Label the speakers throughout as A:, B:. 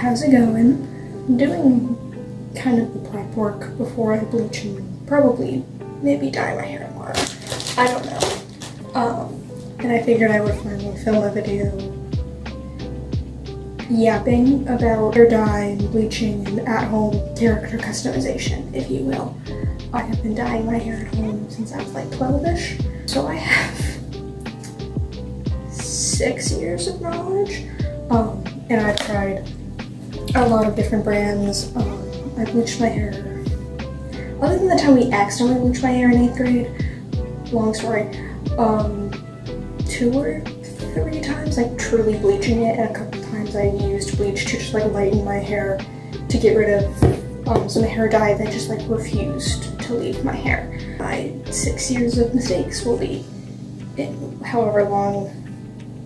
A: how's it going? I'm doing kind of the prep work before I bleach and probably maybe dye my hair tomorrow. I don't know. Um, and I figured I would finally film a video yapping about hair dye and bleaching and at-home character customization, if you will. I have been dyeing my hair at home since I was like 12-ish, so I have six years of knowledge. Um, and I've tried a lot of different brands. Um, I bleached my hair. Other than the time we accidentally bleached my hair in eighth grade, long story, um, two or three times, like truly bleaching it, and a couple times I used bleach to just like lighten my hair to get rid of um, some hair dye that just like refused to leave my hair. My six years of mistakes will be in however long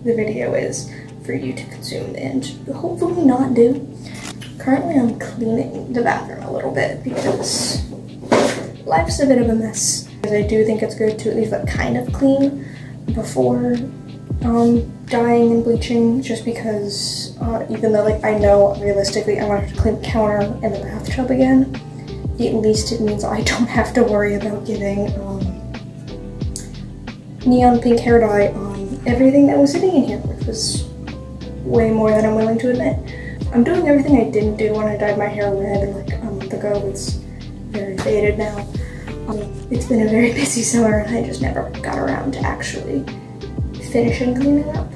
A: the video is for you to consume and hopefully not do. Currently I'm cleaning the bathroom a little bit because life's a bit of a mess. I do think it's good to at least like kind of clean before um, dyeing and bleaching just because uh, even though like I know realistically I'm gonna have to clean the counter and the bathtub again, at least it means I don't have to worry about getting um, neon pink hair dye on everything that was sitting in here, which was way more than I'm willing to admit. I'm doing everything I didn't do when I dyed my hair red like a month ago. It's very faded now. Um, it's been a very busy summer and I just never got around to actually finishing cleaning up.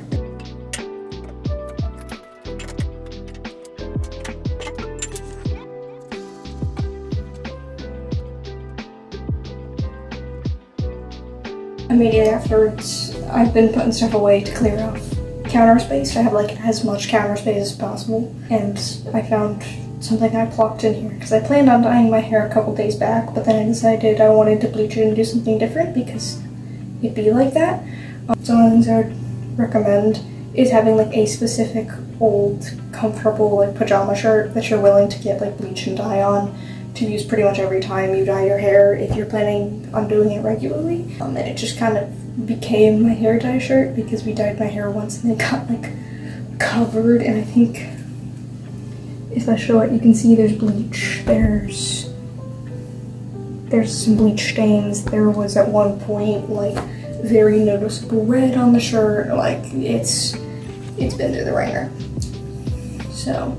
A: Immediately afterwards, I've been putting stuff away to clear off counter space. I have like as much counter space as possible. And I found something I plopped in here because I planned on dyeing my hair a couple days back, but then I decided I wanted to bleach it and do something different because it'd be like that. Um, so one of the things I would recommend is having like a specific old comfortable like pajama shirt that you're willing to get like bleach and dye on to use pretty much every time you dye your hair if you're planning on doing it regularly. Um, and it just kind of became my hair dye shirt because we dyed my hair once and it got like covered and I think if I show it you can see there's bleach, there's there's some bleach stains, there was at one point like very noticeable red on the shirt, like it's it's been through the ringer. So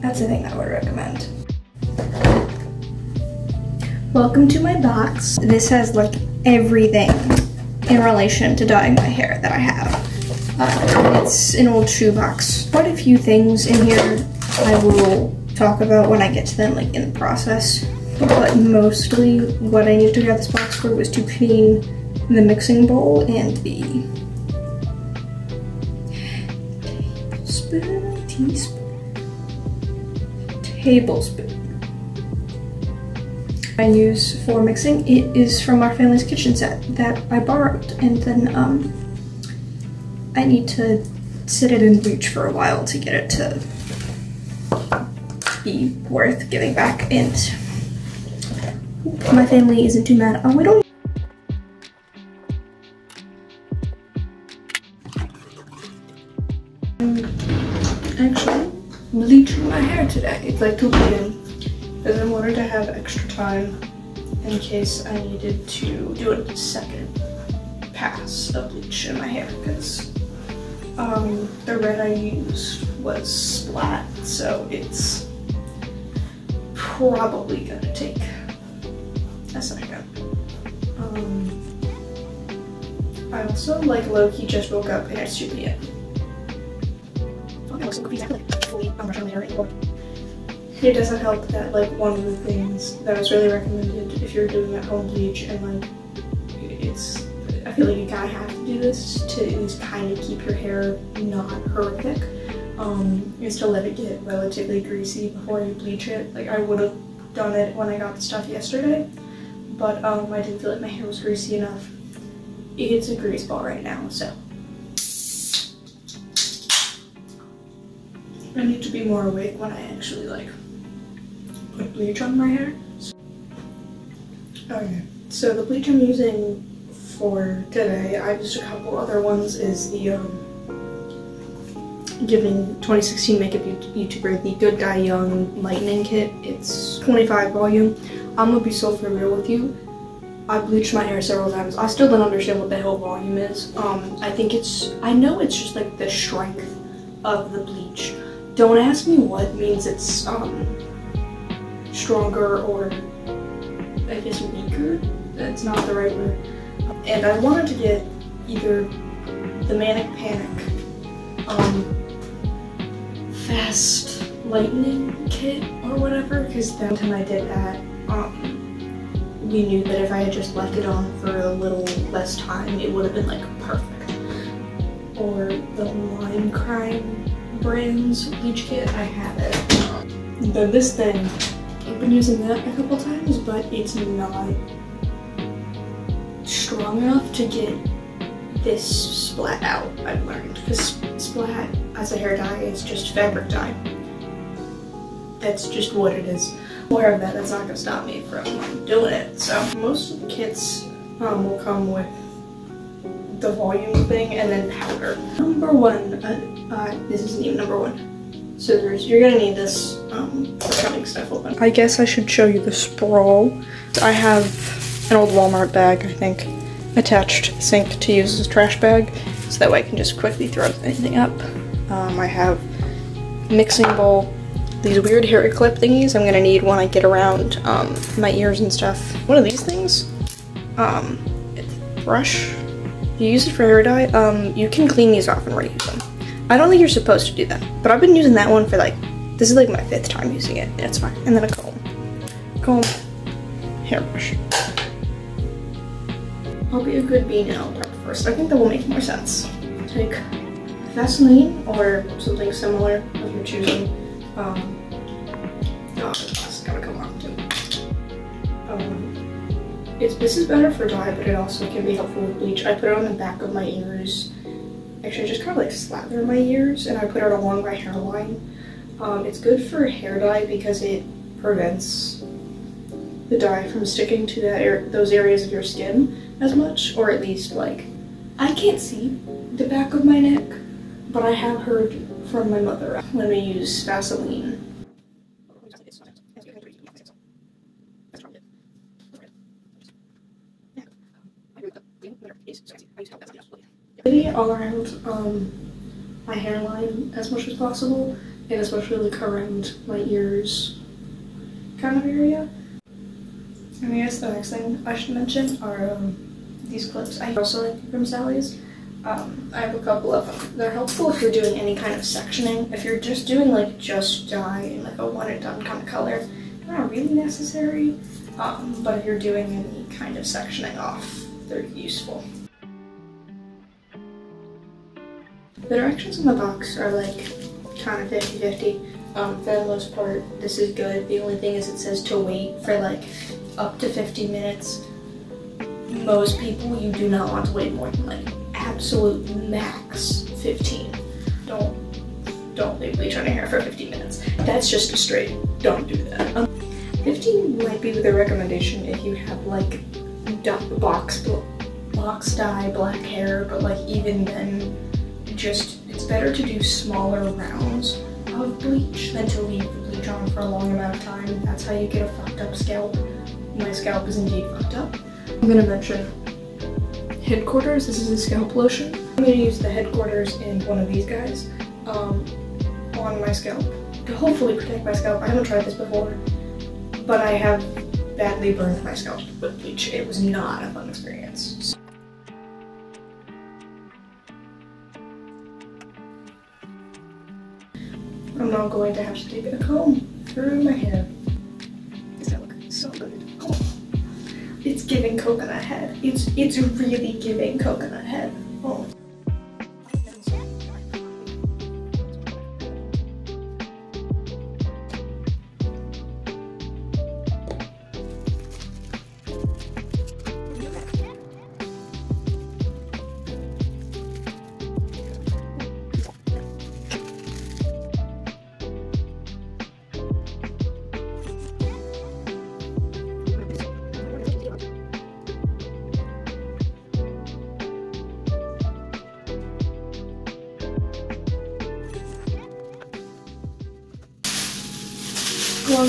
A: that's the thing I would recommend. Welcome to my box. This has like everything in relation to dyeing my hair that I have. Uh, it's an old shoebox. Quite a few things in here I will talk about when I get to them like in the process. But mostly what I needed to grab this box for was to clean the mixing bowl and the tablespoon, teaspoon, tablespoon. I use for mixing, it is from our family's kitchen set that I borrowed and then um, I need to sit it in bleach for a while to get it to be worth giving back and my family isn't too mad. Oh, we don't actually bleaching my hair today. It's like 2 p.m. because I wanted to have extra time in case I needed to do a second pass of bleach in my hair because um, the red I used was splat, so it's probably gonna take a second. Um, I also like low-key just woke up and it's 2 p.m. It doesn't help that like one of the things that was really recommended if you're doing at home bleach and like it's I feel like you of have to do this to at least kind of keep your hair not horrific um, is to let it get relatively greasy before you bleach it. Like I would have done it when I got the stuff yesterday but um, I didn't feel like my hair was greasy enough. It's a grease ball right now so I need to be more awake when I actually like put bleach on my hair. Okay, so the bleach I'm using for today, I used a couple other ones, is the um, giving 2016 makeup YouTuber the Good Dye Young Lightning Kit. It's 25 volume. I'm gonna be so for real with you. I bleached my hair several times. I still don't understand what the hell volume is. Um, I think it's, I know it's just like the strength of the bleach. Don't ask me what means it's um, stronger or I guess weaker. That's not the right word. And I wanted to get either the Manic Panic um, Flash Lightning Kit or whatever, because the time I did that, um, we knew that if I had just left it on for a little less time, it would have been like perfect. Or the Lime Crime brands bleach kit, I have it. But this thing, I've been using that a couple times, but it's not strong enough to get this splat out, I've learned. Because splat, as a hair dye, is just fabric dye. That's just what it is I'm aware of that. That's not to stop me from doing it. So most of the kits um, will come with the volume thing and then powder. Number one, uh, uh, this isn't even number one. Scissors. You're gonna need this um, for cutting stuff open. I guess I should show you the sprawl. I have an old Walmart bag, I think, attached to the sink to use as a trash bag, so that way I can just quickly throw anything up. Um, I have mixing bowl, these weird hair clip thingies I'm gonna need when I get around um, my ears and stuff. One of these things, um, brush. You use it for hair dye. Um, you can clean these off and reuse them. I don't think you're supposed to do that, but I've been using that one for like, this is like my fifth time using it, it's fine. And then a comb. Comb, hairbrush. I'll be a good bean and I'll first. I think that will make more sense. Take Vaseline or something similar you're choosing um, oh, it's gotta come off too. Um, it's, this is better for dye, but it also can be helpful with bleach. I put it on the back of my ears. Actually, I just kind of like slather my ears, and I put it along my hairline. Um, it's good for hair dye because it prevents the dye from sticking to that those areas of your skin as much, or at least like, I can't see the back of my neck, but I have heard from my mother when we use Vaseline. All around um, my hairline as much as possible, and especially like around my ears kind of area. And I guess the next thing I should mention are um, these clips. I also like from Sally's. Um, I have a couple of them. They're helpful if you're doing any kind of sectioning. If you're just doing like just dye in like a one and done kind of color, they're not really necessary. Um, but if you're doing any kind of sectioning off, they're useful. The directions in the box are like kind of 50-50. Um, for the most part, this is good. The only thing is it says to wait for like up to 50 minutes. Most people, you do not want to wait more than like absolute max 15. Don't don't leave bleach on your hair for 15 minutes. That's just a straight, don't do that. Um, 15 might be the recommendation if you have like box, box dye black hair, but like even then, just, it's better to do smaller rounds of bleach than to leave the bleach on for a long amount of time. That's how you get a fucked up scalp. My scalp is indeed fucked up. I'm gonna mention headquarters. This is a scalp lotion. I'm to use the headquarters in one of these guys um, on my scalp to hopefully protect my scalp. I haven't tried this before, but I have badly burned my scalp with bleach. It was not a fun experience. I'm now going to have to take a comb through my hair. Does that look so good? It's giving coconut head. It's it's really giving coconut head. Um,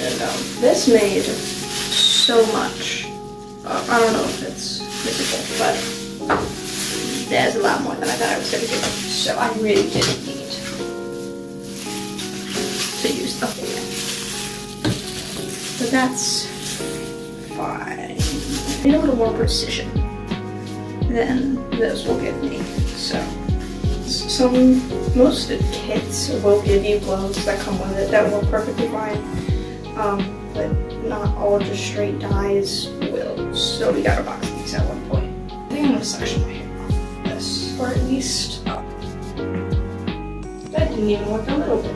A: and um, this made so much. Uh, I don't know if it's visible, but there's a lot more than I thought I was going to do. So I really didn't need to use the whole thing. But that's fine. I need a little more precision than this will give me. So some most kits will give you gloves that come with it that work perfectly fine. Um, but not all just straight dyes will. So we gotta box these at one point. I think I'm gonna section my hair off this, or at least up. That didn't even work a little bit.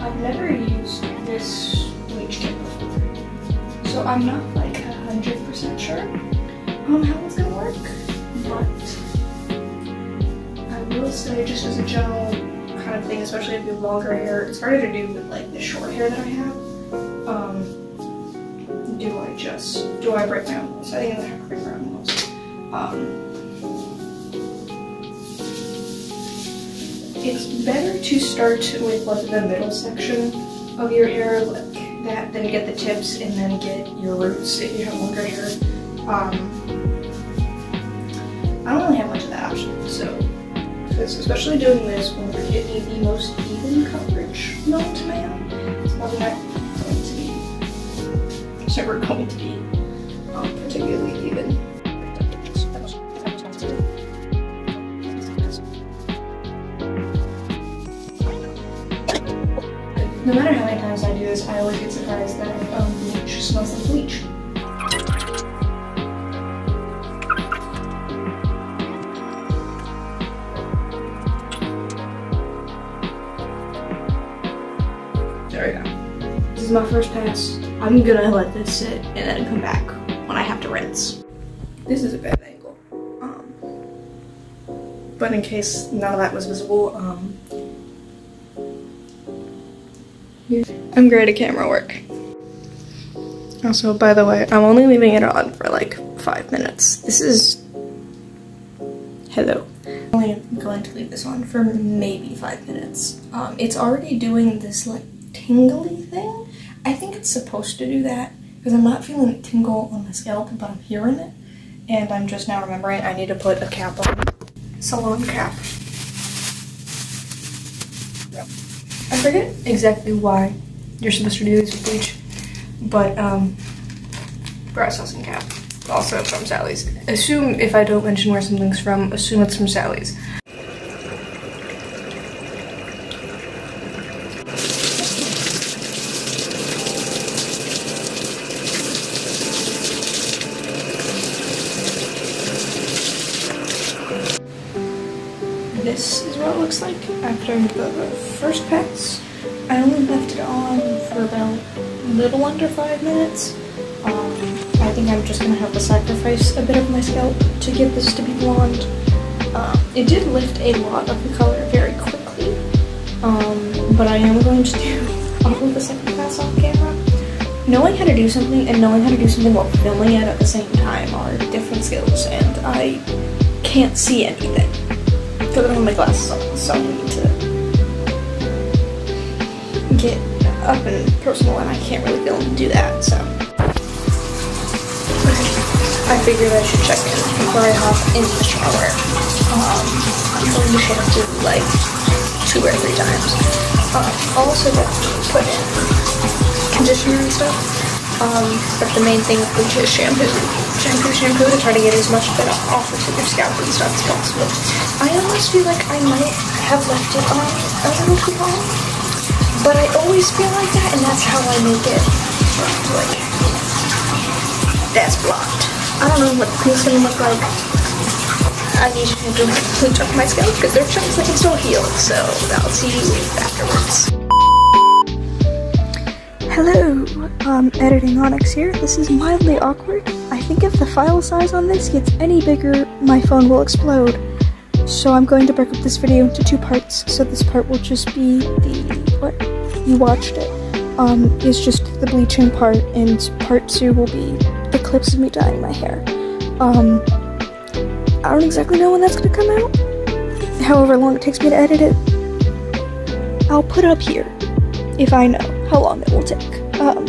A: I've never used this bleach kit before, so I'm not like a hundred percent sure on how it's gonna work, but I will say just as a general kind of thing, especially if you have longer hair, it's harder to do with like the short hair that I have. Um, do I just, do I break my own? I think I have to break my own. Um, it's better to start with like the middle section of your hair that then get the tips and then get your roots if you have longer hair. Um, I don't really have much of that option so. Because especially doing this when we're getting the most even coverage known to man it's probably not going to be it's never going to be um, particularly even No matter how many times I do this, I always get surprised that um, bleach smells like bleach. There we go. This is my first pass. I'm gonna let this sit and then come back when I have to rinse. This is a bad angle. Um, but in case none of that was visible, um, I'm great at camera work. Also, by the way, I'm only leaving it on for like five minutes. This is... Hello. I'm only going to leave this on for maybe five minutes. Um, it's already doing this like tingly thing. I think it's supposed to do that because I'm not feeling a tingle on my scalp, but I'm hearing it. And I'm just now remembering I need to put a cap on. Salon cap. I forget exactly why you're supposed to do this with bleach, but um, processing cap, also from Sally's. Assume if I don't mention where something's from, assume it's from Sally's. Only left it on for about a little under five minutes. Um, I think I'm just gonna have to sacrifice a bit of my scalp to get this to be blonde. Um, it did lift a lot of the color very quickly, um, but I am going to do all of the second pass off camera. Knowing how to do something and knowing how to do something while filming it at the same time are different skills, and I can't see anything because I don't have my glasses on, so get up and personal and I can't really film to do that, so. I figured I should check in before I hop into the shower. Um, I'm going to shampoo like two or three times. I'll also get put in conditioner and stuff. Um, but the main thing bleach is shampoo. Shampoo, shampoo to try to get as much of it off of your scalp and stuff as possible. I almost feel like I might have left it on a little too long. But I always feel like that, and that's how I make it. Like, that's blocked. I don't know what this gonna look like. I need to bleach off my scalp because there are chunks that can still heal, so I'll see you afterwards. Hello, um, editing Onyx here. This is mildly awkward. I think if the file size on this gets any bigger, my phone will explode. So I'm going to break up this video into two parts. So this part will just be the, what, you watched it, um, is just the bleaching part, and part two will be the clips of me dyeing my hair. Um, I don't exactly know when that's gonna come out. However long it takes me to edit it, I'll put it up here if I know how long it will take. Um,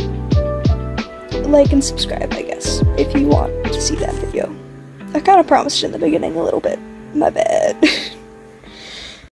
A: like and subscribe, I guess, if you want to see that video. I kind of promised in the beginning a little bit. My bad.